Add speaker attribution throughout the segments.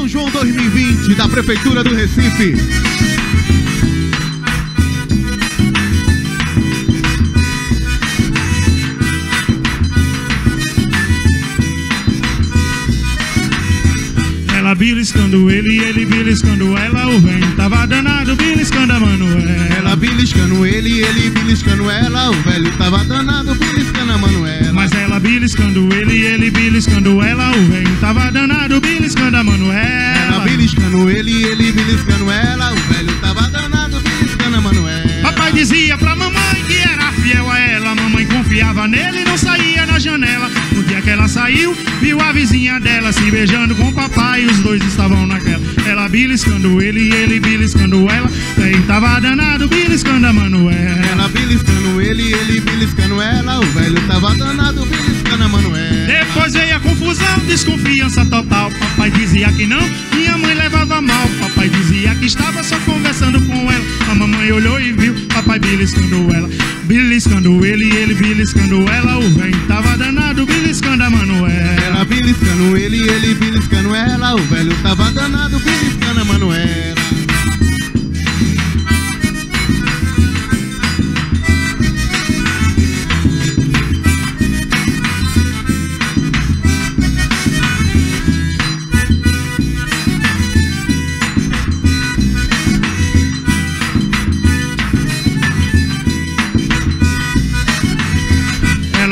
Speaker 1: São João 2020 da Prefeitura do Recife.
Speaker 2: Ela beliscando ele, ele beliscando ela, o velho tava danado, beliscando a Manuela.
Speaker 1: Ela beliscando ele, ele beliscando ela. O velho tava danado, beliscando a Manuela.
Speaker 2: Mas ela beliscando ele, ele confiava nele e não saía na janela. No dia que ela saiu, viu a vizinha dela se beijando com o papai, os dois estavam naquela. Ela beliscando ele e ele beliscando ela, velho tava danado, beliscando a Manuela.
Speaker 1: Ela beliscando ele, ele beliscando ela. O velho tava danado, beliscando a Manuela.
Speaker 2: Depois veio a confusão, desconfiança total. Papai dizia que não, minha mãe levava mal. Papai dizia que estava só conversando com ela. A mamãe olhou e viu papai beliscando ela. Beliscando ele, ele beliscando ela. O velho tava danado, beliscando a Manuela.
Speaker 1: Ela beliscando ele, ele beliscando ela. O velho tava danado, beliscando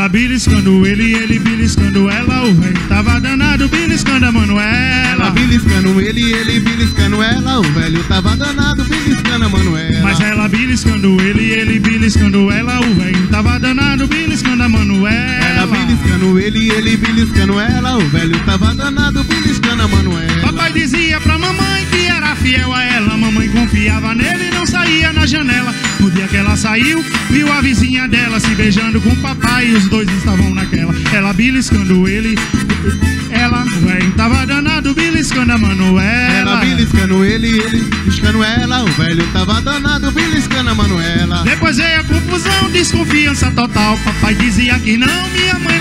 Speaker 2: Ela beliscando ele, ele beliscando ela. O velho tava danado, beliscando a
Speaker 1: Ela
Speaker 2: Manuela.
Speaker 1: beliscando ele, ele beliscando ela. O velho tava danado, beliscando a Manuela.
Speaker 2: Mas ela beliscando ele, ele beliscando ela. O velho tava danado, beliscando a Manuela.
Speaker 1: Ela beliscando ele, ele beliscando ela. O velho tava danado, beliscando a Manuela.
Speaker 2: Papai dizia pra mamãe que era fiel a ela. Mamãe confiava nele não saía na janela. No dia que ela saiu, viu a vizinha dela se beijando com o papai. E os dois estavam naquela. Ela beliscando ele. Ela, velho, tava danado, beliscando a
Speaker 1: Ela
Speaker 2: Manuela.
Speaker 1: beliscando ele, ele beliscando ela. O velho tava danado, beliscando a Manuela.
Speaker 2: Depois veio a confusão, desconfiança total. Papai dizia que não, minha mãe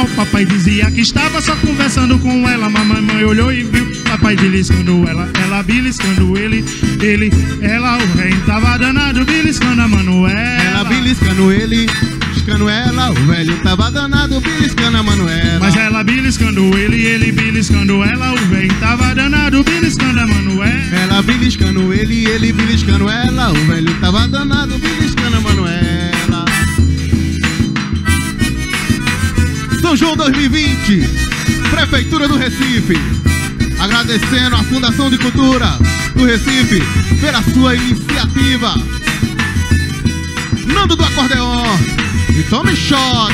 Speaker 2: mal. Papai dizia que estava só conversando com ela. Mamãe mãe olhou e viu. Papai beliscando ela, ela beliscando ele. Ele, ela, o rei tava danado, beliscando a Manuela.
Speaker 1: Ela beliscando ele, beliscando ela. O velho tava danado, beliscando a Manuela.
Speaker 2: Mas ela beliscando ele, ele beliscando ela. O rei tava danado, beliscando a Manuela.
Speaker 1: Ela beliscando ele, ele beliscando ela. O velho tava danado, 2020, Prefeitura do Recife. Agradecendo a Fundação de Cultura do Recife pela sua iniciativa. Nando do Acordeon e Tome Shot.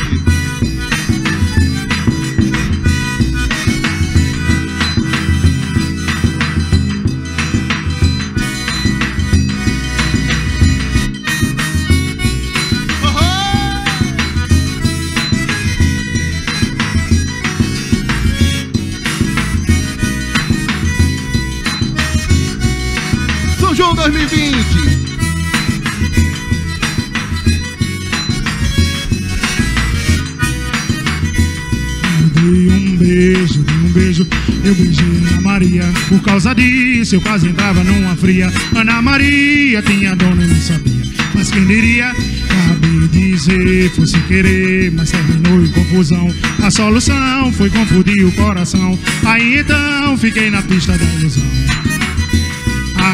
Speaker 1: 2020.
Speaker 2: Dei um beijo, dei um beijo, eu beijei Ana Maria. Por causa disso eu quase entrava numa fria. Ana Maria tinha dono e não sabia. Mas quem diria? Acabei de dizer, foi sem querer, mas terminou em confusão. A solução foi confundir o coração. Aí então fiquei na pista da ilusão.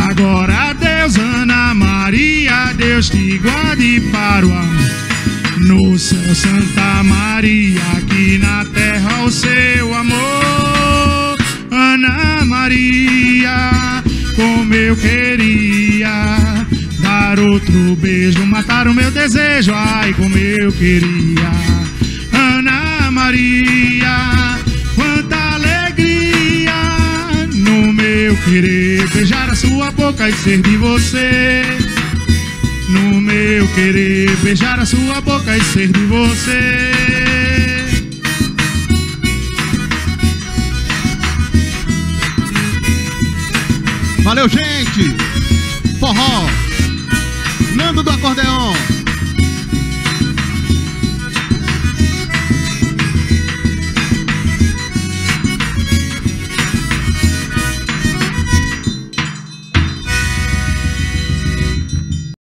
Speaker 2: Agora Ana Maria, Deus te guarde para o amor. No céu, Santa Maria, aqui na terra o seu amor. Ana Maria, como eu queria dar outro beijo, matar o meu desejo, ai, como eu queria. Ana Maria, querer, beijar a sua boca e ser de você. No meu querer, beijar a sua boca e ser de você.
Speaker 1: Valeu, gente! Forró! Nando do Acordeon!